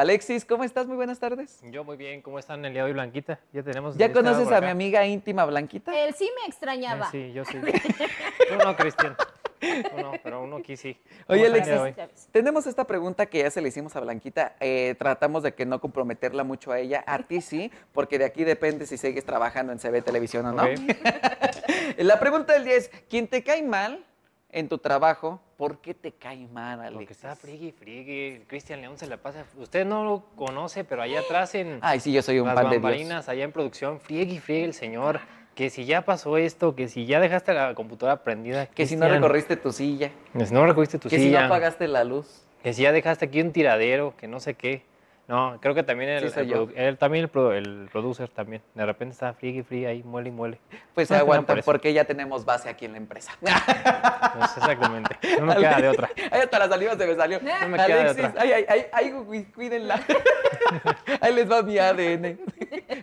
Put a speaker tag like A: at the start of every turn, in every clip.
A: Alexis, ¿cómo estás? Muy buenas tardes.
B: Yo muy bien, ¿cómo están el día de hoy, Blanquita? Ya tenemos.
A: ¿Ya conoces a mi amiga íntima Blanquita?
C: Él sí me
B: Eh,
C: extrañaba.
B: sí, yo sí. Tú no, Cristian. Tú no, pero uno aquí sí.
A: Oye,
B: ¿Cómo están el día de
A: Alexis. Tenemos esta pregunta que ya se le hicimos a Blanquita. Eh, tratamos de que no comprometerla mucho a ella. A ti sí, porque de aquí depende si sigues trabajando en CB Televisión o no. La pregunta del día es, ¿quién te cae mal en tu trabajo? ¿Por qué te cae mal,
B: Porque
A: Alexis?
B: está frigui, frigui. Cristian León se la pasa. Usted no lo conoce, pero allá atrás en
A: Ay, sí, yo soy un
B: las
A: pan de Dios.
B: allá en producción, friegue y friegue el señor. Que si ya pasó esto, que si ya dejaste la computadora prendida.
A: Que si no recorriste tu silla,
B: Que si no recorriste tu
A: que si
B: silla.
A: no apagaste la luz.
B: Que si ya dejaste aquí un tiradero, que no sé qué. No, creo que también el,
A: Sí,
B: el también el, el producer también. De repente está friegue y friegue ahí, muele y muele.
A: Pues
B: no parece.
A: porque ya tenemos base aquí en la empresa.
B: Pues exactamente. No me queda de otra.
A: Ahí hasta la saliva se me salió.
B: No me queda de
A: Alexis,
B: otra.
A: ay, ay, ay, ay, cuí- cuídenla. Ahí les va mi ADN.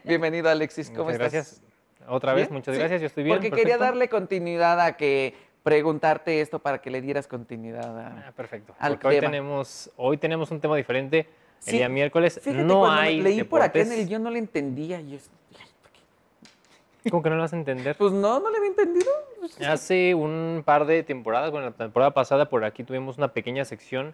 A: Bienvenido, Alexis. ¿Cómo
B: Muchas
A: estás?
B: gracias. Otra vez,
A: ¿Bien?
B: muchas
A: Sí,
B: gracias. Yo estoy bien.
A: Porque quería darle continuidad a que preguntarte esto para que le dieras continuidad a...
B: Ah, perfecto.
A: al
B: Porque hoy tenemos, hoy tenemos un tema diferente. El día miércoles
A: Fíjate,
B: no hay
A: leí por acá en el yo no le entendía. y yo,
B: ¿Cómo que no lo vas a entender?
A: pues no, no le había entendido.
B: Hace un par de temporadas, bueno, la temporada pasada por aquí tuvimos una pequeña sección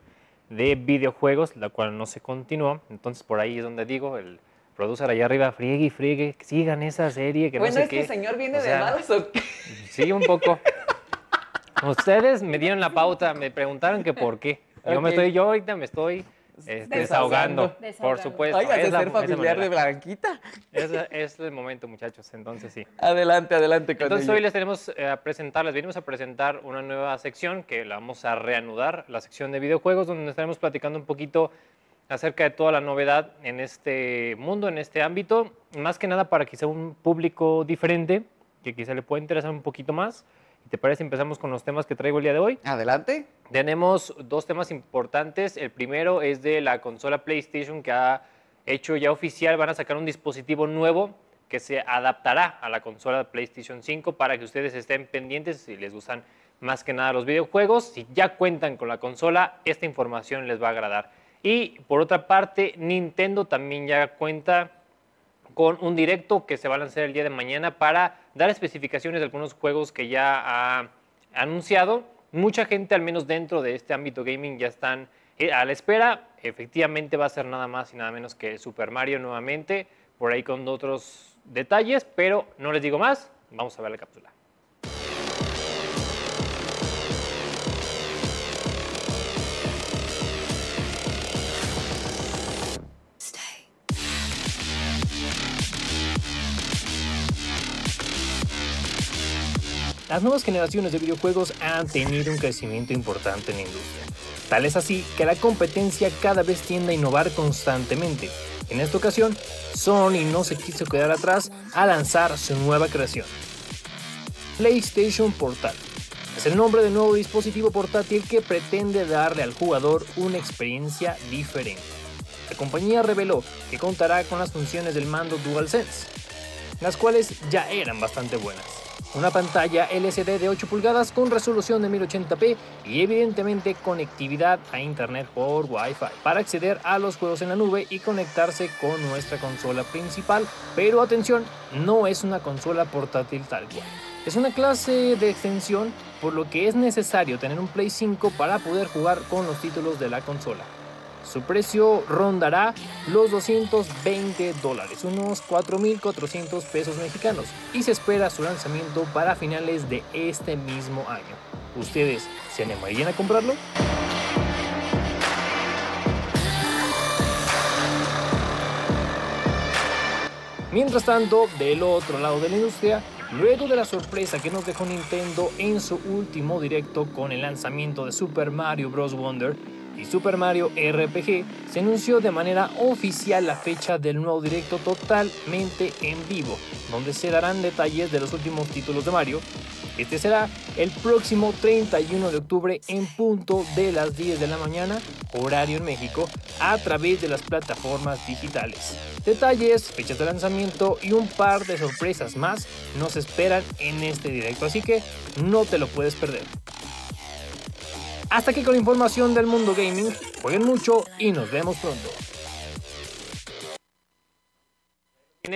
B: de videojuegos, la cual no se continuó. Entonces por ahí es donde digo, el producer allá arriba, friegue y friegue, sigan esa serie, que
A: bueno,
B: no sé
A: es
B: qué.
A: que el señor viene
B: O sea,
A: de malas o qué?
B: Sí, un poco. Ustedes me dieron la pauta, me preguntaron que por qué. Yo me estoy, yo ahorita me estoy este, desahogando, por supuesto.
A: De
B: es la-
A: ser familiar de. Blanquita.
B: Es el momento, muchachos, entonces sí.
A: Adelante, adelante con
B: Entonces
A: ello.
B: hoy les tenemos eh, a presentar, les venimos a presentar una nueva sección que la vamos a reanudar, la sección de videojuegos, donde estaremos platicando un poquito acerca de toda la novedad en este mundo, en este ámbito, más que nada para quizá un público diferente, que quizá le pueda interesar un poquito más. ¿Y ¿Te parece? Empezamos con los temas que traigo el día de hoy.
A: Adelante.
B: Tenemos dos temas importantes. El primero es de la consola PlayStation que ha hecho ya oficial. Van a sacar un dispositivo nuevo que se adaptará a la consola PlayStation 5 para que ustedes estén pendientes si les gustan más que nada los videojuegos. Si ya cuentan con la consola, esta información les va a agradar. Y por otra parte, Nintendo también ya cuenta con un directo que se va a lanzar el día de mañana para dar especificaciones de algunos juegos que ya ha anunciado. Mucha gente, al menos dentro de este ámbito gaming, ya están eh, a la espera. Efectivamente va a ser nada más y nada menos que Super Mario nuevamente, por ahí con otros detalles, pero no les digo más. Vamos a ver la cápsula. Las nuevas generaciones de videojuegos han tenido un crecimiento importante en la industria. Tal es así que la competencia cada vez tiende a innovar constantemente. En esta ocasión, Sony no se quiso quedar atrás a lanzar su nueva creación. PlayStation Portal. Es el nombre del nuevo dispositivo portátil que pretende darle al jugador una experiencia diferente. La compañía reveló que contará con las funciones del mando DualSense, las cuales ya eran bastante buenas. Una pantalla LCD de 8 pulgadas con resolución de 1080p y evidentemente conectividad a internet por Wi-Fi para acceder a los juegos en la nube y conectarse con nuestra consola principal. Pero atención, no es una consola portátil tal cual. Es una clase de extensión por lo que es necesario tener un Play 5 para poder jugar con los títulos de la consola. Su precio rondará los 220 dólares, unos 4.400 pesos mexicanos, y se espera su lanzamiento para finales de este mismo año. ¿Ustedes se animarían a comprarlo? Mientras tanto, del otro lado de la industria, luego de la sorpresa que nos dejó Nintendo en su último directo con el lanzamiento de Super Mario Bros. Wonder y Super Mario RPG, se anunció de manera oficial la fecha del nuevo directo totalmente en vivo, donde se darán detalles de los últimos títulos de Mario. Este será el próximo 31 de octubre en punto de las 10 de la mañana, horario en México, a través de las plataformas digitales. Detalles, fechas de lanzamiento y un par de sorpresas más nos esperan en este directo, así que no te lo puedes perder. Hasta aquí con la información del mundo gaming, jueguen mucho y nos vemos pronto.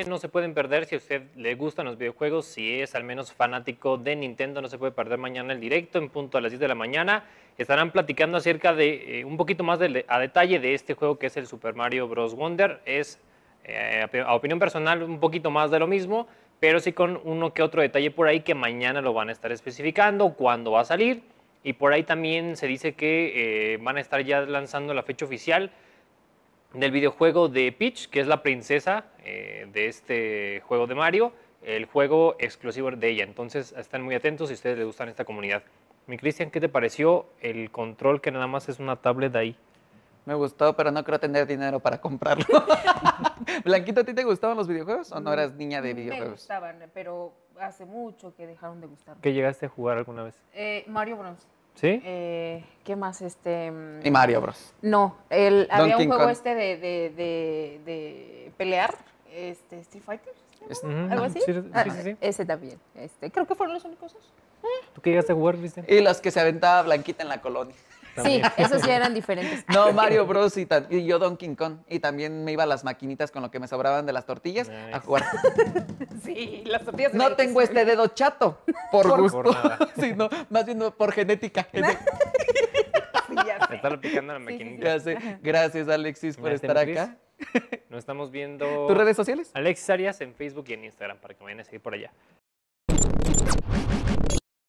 B: No se pueden perder si a usted le gustan los videojuegos, si es al menos fanático de Nintendo, no se puede perder mañana el directo en punto a las 10 de la mañana. Estarán platicando acerca de eh, un poquito más de, a detalle de este juego que es el Super Mario Bros. Wonder. Es, eh, a opinión personal, un poquito más de lo mismo, pero sí con uno que otro detalle por ahí que mañana lo van a estar especificando, cuándo va a salir. Y por ahí también se dice que eh, van a estar ya lanzando la fecha oficial del videojuego de Peach, que es la princesa eh, de este juego de Mario, el juego exclusivo de ella. Entonces están muy atentos si ustedes les gustan esta comunidad. Mi Cristian, ¿qué te pareció el control que nada más es una tablet ahí?
A: Me gustó, pero no creo tener dinero para comprarlo. Blanquito, ¿a ti te gustaban los videojuegos o no eras niña de videojuegos?
C: Me gustaban, pero hace mucho que dejaron de gustar.
B: ¿Qué llegaste a jugar alguna vez?
C: Eh, Mario Bros.
B: ¿Sí?
C: Eh, ¿Qué más? Este,
A: y Mario Bros.
C: No, el, había un juego este de, de, de, pelear, este, Street Fighter. ¿Algo así? Sí, sí, sí, ah, ese también. Este, creo que fueron los únicos.
B: ¿Tú qué llegaste a jugar, Cristian?
A: Y los que se aventaba Blanquita en la colonia.
C: Sí, esos sí eran diferentes.
A: No, Mario Bros. Y, yo Donkey Kong. Y también me iba a las maquinitas con lo que me sobraban de las tortillas a jugar.
C: Sí, las tortillas.
A: No tengo este dedo chato, por, gusto. sino más bien por genética.
B: sí, ya picando la maquinita.
A: Gracias, Alexis, por estar acá.
B: Nos estamos viendo.
A: ¿Tus redes sociales?
B: Alexis Arias en Facebook y en Instagram para que me vayan a seguir por allá.